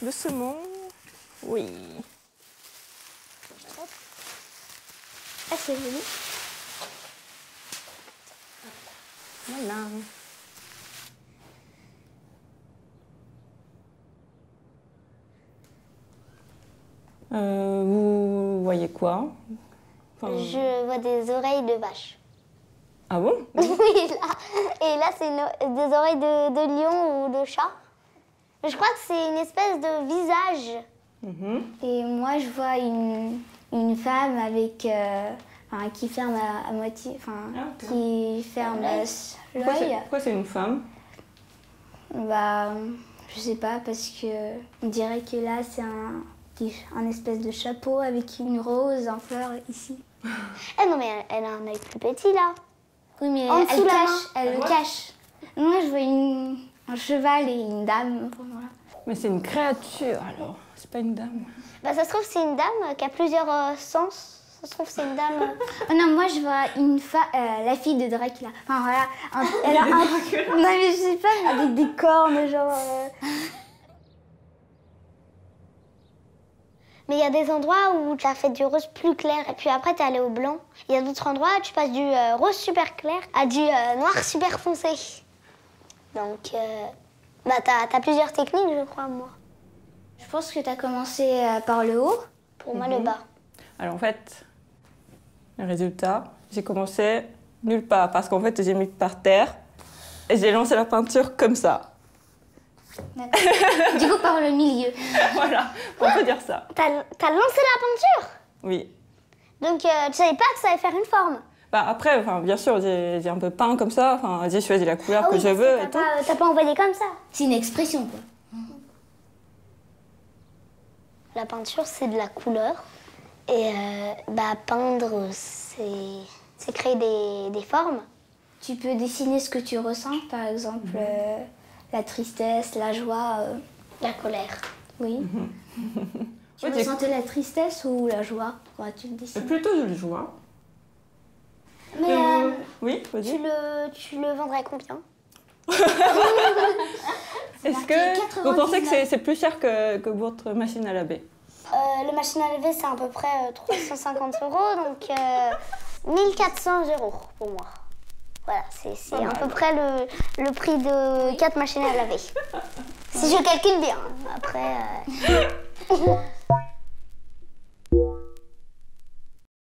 doucement. Oui. Ah, c'est joli. Voilà. Euh, vous voyez quoi? Enfin, Je vois des oreilles de vache. Ah bon? Oui, là. Et là, c'est des oreilles de, de lion ou de chat. Je crois que c'est une espèce de visage. Mhm. Et moi, je vois une, une femme avec, euh, enfin, qui ferme à, à moitié, enfin, Ah, qui ferme L'œil. Pourquoi c'est- l'œil. Pourquoi c'est une femme Bah, je sais pas, parce que on dirait que là, c'est un, un espèce de chapeau avec une rose en fleur ici. Eh non, mais elle, elle a un œil plus petit là. Oui, mais En elle, la cache, elle le cache. Moi, je vois une, un cheval et une dame. pour moi. Mais c'est une créature alors. C'est pas une dame. Bah, ça se trouve, c'est une dame qui a plusieurs euh, sens. Ça se trouve, c'est une dame. euh, Oh non, moi, je vois une fa euh, la fille de Dracula. Enfin, voilà. un- elle a un... Non, mais je sais pas, avec des cornes, genre... euh, Mais il y a des endroits où tu as fait du rose plus clair et puis après tu es allé au blanc. Il y a d'autres endroits où tu passes du euh, rose super clair à du euh, noir super foncé. Donc, euh, bah, tu as, plusieurs techniques, je crois, moi. Je pense que tu as commencé euh, par le haut. Pour moi, le bas. Alors en fait, le résultat, j'ai commencé nulle part parce qu'en fait j'ai mis par terre et j'ai lancé la peinture comme ça. du coup, par le milieu. voilà, on peut dire ça. T'as as lancé la peinture? Oui. Donc, euh, tu savais pas que ça allait faire une forme Bah après, enfin, bien sûr, j'ai un peu peint comme ça. Enfin, j'ai choisi la couleur Ah que oui, je veux t'as et tout. pas- T'as pas envoyé comme ça. C'est une expression, quoi. La peinture, c'est de la couleur. Et euh, bah, peindre, c'est c'est créer des, des formes. Tu peux dessiner ce que tu ressens, par exemple, euh, la tristesse, la joie. euh, La colère. oui. tu Ouais, ressentais la tristesse ou la joie quand tu le dessines plutôt de joie. Euh, Oui, tu, vas-y. le, tu le vendrais combien Est-ce que vous pensez que 99. c'est c'est plus cher que, que votre machine à laver? Euh, Le machine à laver, c'est à peu près euh, 350 euros, donc euh, 1400 euros pour moi. Voilà, c'est à peu près le, le prix de 4 machines à laver. si je calcule bien. Après. euh,